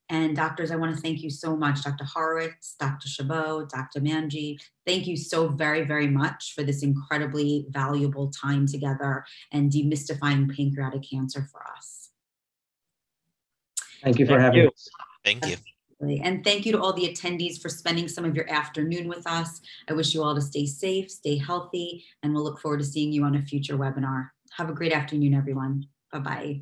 [SPEAKER 1] And doctors, I want to thank you so much, Dr. Horowitz, Dr. Chabot, Dr. Manji. Thank you so very, very much for this incredibly valuable time together and demystifying pancreatic cancer for us.
[SPEAKER 4] Thank you for thank having you. us.
[SPEAKER 2] Thank you.
[SPEAKER 1] And thank you to all the attendees for spending some of your afternoon with us. I wish you all to stay safe, stay healthy, and we'll look forward to seeing you on a future webinar. Have a great afternoon, everyone. Bye-bye.
[SPEAKER 2] Bye.